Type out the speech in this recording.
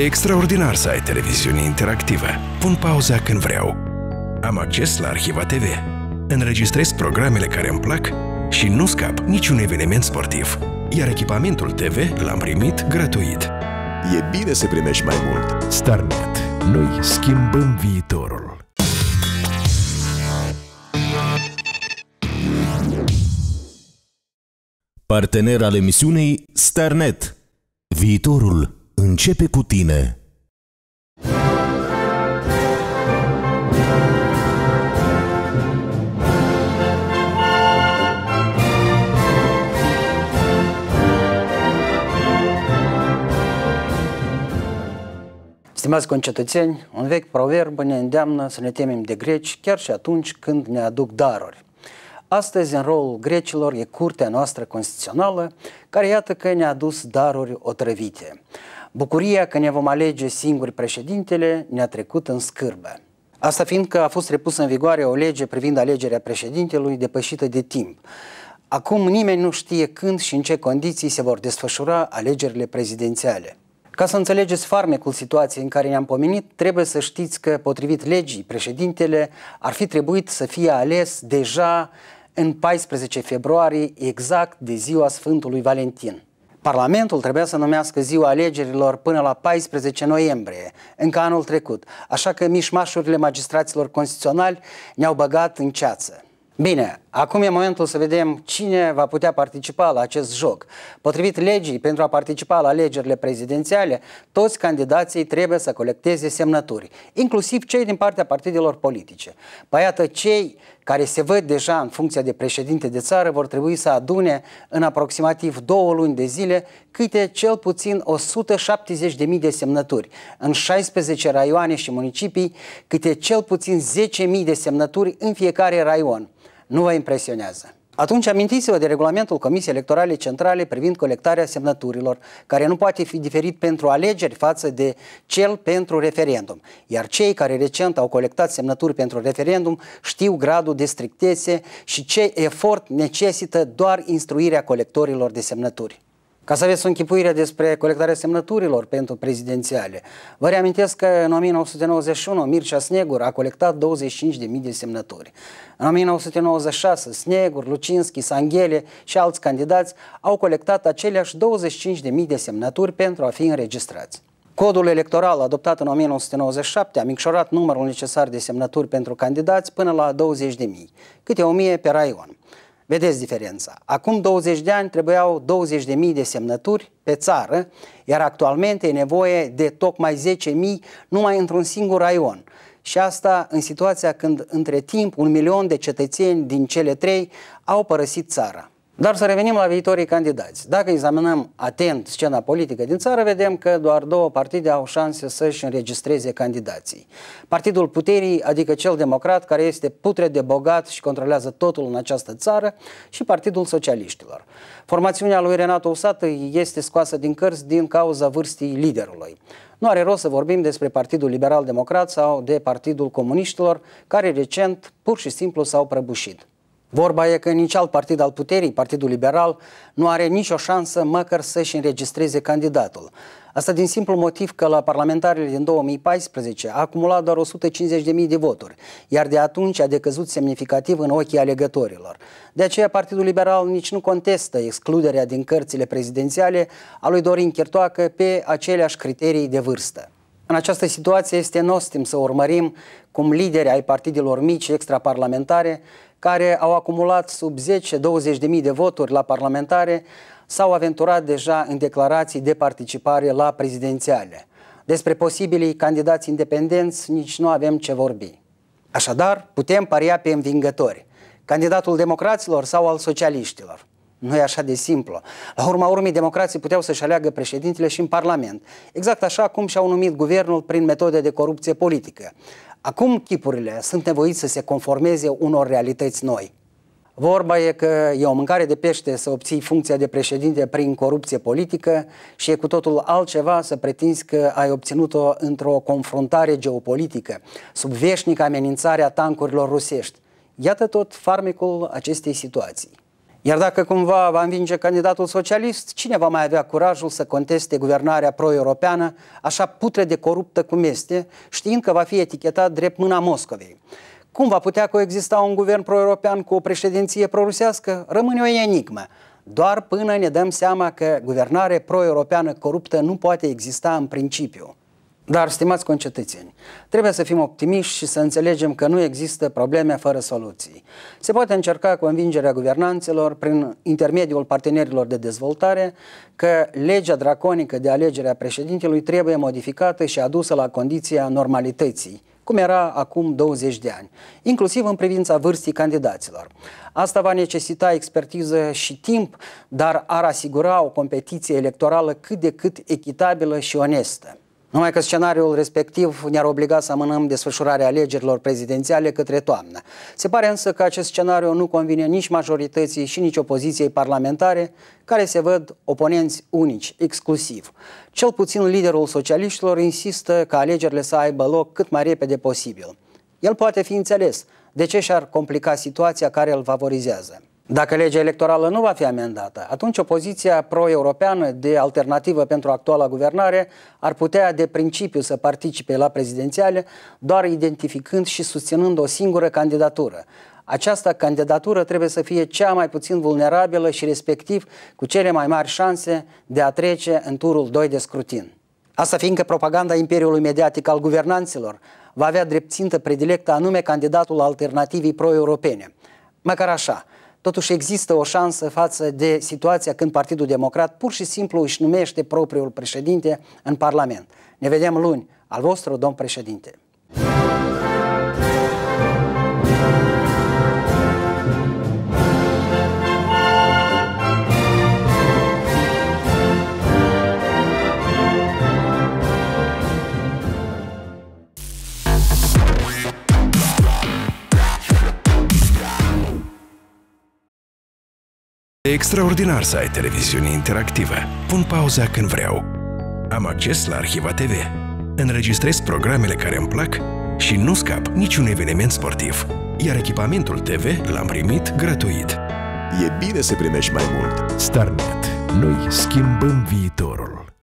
E extraordinar să ai televiziune interactivă. Pun pauza când vreau. Am acces la Arhiva TV. Înregistrez programele care îmi plac și nu scap niciun eveniment sportiv. Iar echipamentul TV l-am primit gratuit. E bine să primești mai mult. Starnet. Noi schimbăm viitorul. Partener al emisiunei Starnet. Viitorul începe cu tine. Stimați concetățeni, un vechi proverb ne îndeamnă să ne temem de greci chiar și atunci când ne aduc daruri. Astăzi, în rolul grecilor, e curtea noastră constituțională, care iată că ne-a adus daruri otrăvite. Bucuria că ne vom alege singuri președintele ne-a trecut în scârbă. Asta fiindcă a fost repusă în vigoare o lege privind alegerea președintelui depășită de timp. Acum nimeni nu știe când și în ce condiții se vor desfășura alegerile prezidențiale. Ca să înțelegeți farmecul situației în care ne-am pomenit, trebuie să știți că, potrivit legii, președintele ar fi trebuit să fie ales deja în 14 februarie, exact de ziua Sfântului Valentin. Parlamentul trebuia să numească ziua alegerilor până la 14 noiembrie, încă anul trecut, așa că mișmașurile magistraților constituționali ne-au băgat în ceață. Bine, acum e momentul să vedem cine va putea participa la acest joc. Potrivit legii, pentru a participa la alegerile prezidențiale, toți candidații trebuie să colecteze semnături, inclusiv cei din partea partidelor politice. Păi iată, cei care se văd deja în funcția de președinte de țară vor trebui să adune în aproximativ două luni de zile câte cel puțin 170.000 de semnături, în 16 raioane și municipii câte cel puțin 10.000 de semnături în fiecare raion. Nu vă impresionează. Atunci amintiți-vă de regulamentul Comisiei Electorale Centrale privind colectarea semnăturilor, care nu poate fi diferit pentru alegeri față de cel pentru referendum. Iar cei care recent au colectat semnături pentru referendum știu gradul de strictețe și ce efort necesită doar instruirea colectorilor de semnături. Ca să aveți o închipuire despre colectarea semnăturilor pentru prezidențiale, vă reamintesc că în 1991 Mircea Snegur a colectat 25.000 de semnături. În 1996 Snegur, Lucinski, Sanghele și alți candidați au colectat aceleași 25.000 de semnături pentru a fi înregistrați. Codul electoral adoptat în 1997 a micșorat numărul necesar de semnături pentru candidați până la 20.000, câte 1.000 pe raion. Vedeți diferența. Acum 20 de ani trebuiau 20.000 de semnături pe țară, iar actualmente e nevoie de tocmai 10.000 numai într-un singur raion. Și asta în situația când între timp un milion de cetățeni din cele trei au părăsit țara. Dar să revenim la viitorii candidați. Dacă examinăm atent scena politică din țară, vedem că doar două partide au șanse să-și înregistreze candidații. Partidul Puterii, adică cel democrat, care este putre de bogat și controlează totul în această țară, și Partidul Socialiștilor. Formațiunea lui Renato Usată este scoasă din cărți din cauza vârstii liderului. Nu are rost să vorbim despre Partidul Liberal Democrat sau de Partidul Comuniștilor, care recent pur și simplu s-au prăbușit. Vorba e că nici alt partid al puterii, Partidul Liberal, nu are nicio șansă măcar să-și înregistreze candidatul. Asta din simplu motiv că la parlamentarele din 2014 a acumulat doar 150.000 de voturi, iar de atunci a decăzut semnificativ în ochii alegătorilor. De aceea Partidul Liberal nici nu contestă excluderea din cărțile prezidențiale a lui Dorin Chirtoacă pe aceleași criterii de vârstă. În această situație este nostim să urmărim cum lideri ai partidelor mici extraparlamentare care au acumulat sub 10-20 de mii de voturi la parlamentare s-au aventurat deja în declarații de participare la prezidențiale. Despre posibilii candidați independenți nici nu avem ce vorbi. Așadar, putem paria pe învingători, candidatul democraților sau al socialiștilor. Nu e așa de simplu. La urma urmei, democrații puteau să-și aleagă președintele și în Parlament, exact așa cum și-au numit guvernul prin metode de corupție politică. Acum chipurile sunt nevoiți să se conformeze unor realități noi. Vorba e că e o mâncare de pește să obții funcția de președinte prin corupție politică și e cu totul altceva să pretinzi că ai obținut-o într-o confruntare geopolitică, sub veșnică amenințare a tancurilor rusești. Iată tot farmecul acestei situații. Iar dacă cumva va învinge candidatul socialist, cine va mai avea curajul să conteste guvernarea pro-europeană, așa putre de coruptă cum este, știind că va fi etichetat drept mâna Moscovei? Cum va putea coexista un guvern pro-european cu o președinție pro-rusească? Rămâne o enigmă. Doar până ne dăm seama că guvernare pro-europeană coruptă nu poate exista în principiu. Dar, stimați concetățeni, trebuie să fim optimiști și să înțelegem că nu există probleme fără soluții. Se poate încerca convingerea guvernanților prin intermediul partenerilor de dezvoltare că legea draconică de alegere a președintelui trebuie modificată și adusă la condiția normalității, cum era acum 20 de ani, inclusiv în privința vârstii candidaților. Asta va necesita expertiză și timp, dar ar asigura o competiție electorală cât de cât echitabilă și onestă. Numai că scenariul respectiv ne-ar obliga să amânăm desfășurarea alegerilor prezidențiale către toamnă. Se pare însă că acest scenariu nu convine nici majorității și nici opoziției parlamentare, care se văd oponenți unici, exclusiv. Cel puțin liderul socialiștilor insistă ca alegerile să aibă loc cât mai repede posibil. El poate fi înțeles de ce și-ar complica situația care îl favorizează. Dacă legea electorală nu va fi amendată, atunci opoziția pro-europeană de alternativă pentru actuala guvernare ar putea de principiu să participe la prezidențiale doar identificând și susținând o singură candidatură. Această candidatură trebuie să fie cea mai puțin vulnerabilă și respectiv cu cele mai mari șanse de a trece în turul 2 de scrutin. Asta fiindcă propaganda imperiului mediatic al guvernanților va avea drept țintă predilectă anume candidatul alternativii pro-europene. Măcar așa, Totuși există o șansă față de situația când Partidul Democrat pur și simplu își numește propriul președinte în Parlament. Ne vedem luni. Al vostru, domn președinte. E extraordinar să ai televiziune interactivă. Pun pauza când vreau. Am acces la Arhiva TV. Înregistrez programele care îmi plac și nu scap niciun eveniment sportiv. Iar echipamentul TV l-am primit gratuit. E bine să primești mai mult. Starnet. Noi schimbăm viitorul.